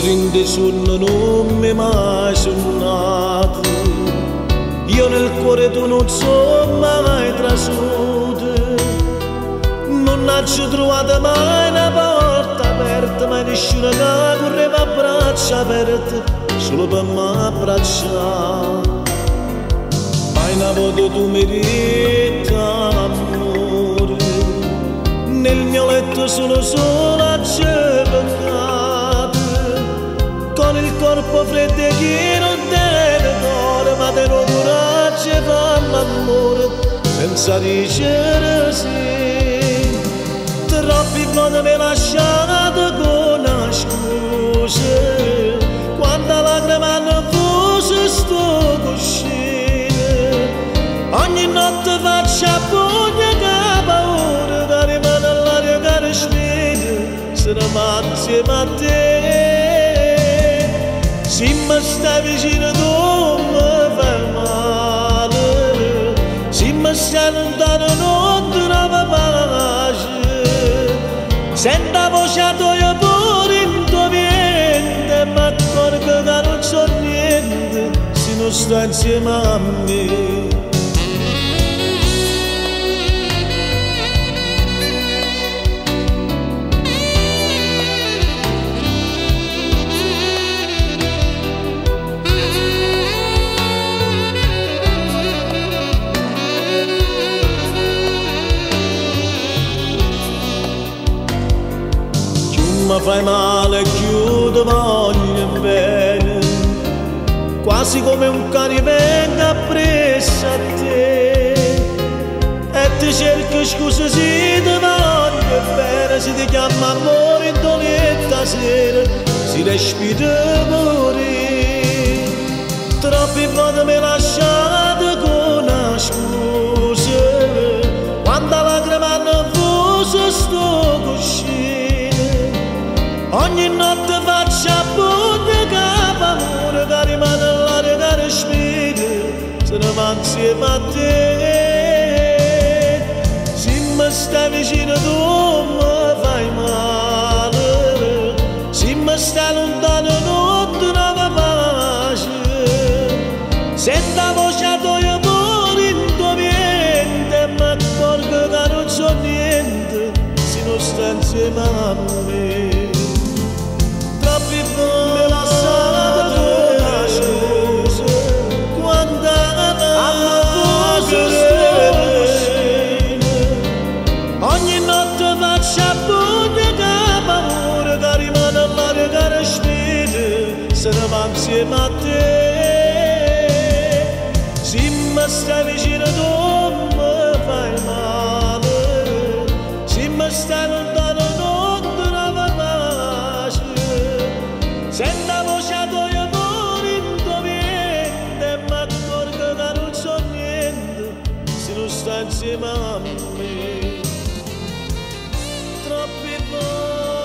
rinde sul non mi mai sonnato. Io nel cuore tu non so mai trasuto. Non ho trovato mai una porta aperta mai nessuno che correva a braccia aperte solo per me abbracciare. Mai una volta tu mi retta l'amore nel mio letto sono sola c'è il corpo freddo che non deve cuore ma te lo coraggio fammi amore senza dicere sì troppi volte mi lasciato con una scusa quando lacrima hanno fuso sto cuscino ogni notte faccio a pugna che paura che rimane all'aria che respira se ne va insieme a te se mi stai vicino tu mi fai male se mi stai lontano non trovo pace Senta voce tua pure in tuo niente Ma accorgo che non so niente Se non sta insieme a me fai male chiudo voglio bene. Quasi come un cane venga appresso a te. E ti cerco scusa se ti voglio bene. Se ti chiama amore in doletta sera si respira morire troppi volte mi lasciate Ogni notte a pugna che paura che rimane all'aria che respira se ne va insieme a te se mi stai vicino tu mi fai male se mi stai lontano non trovo pace sento la voce tua pure in tuo niente ma accorgo che non so niente se non stai insieme a me Sono mam insieme a te Se mi stai vicino non mi fai male Se mi stai lontano non ti trova pace Se la voce a tuo amore in tuo mente Ma accorgo che non so niente Se non stai insieme a me Troppi volte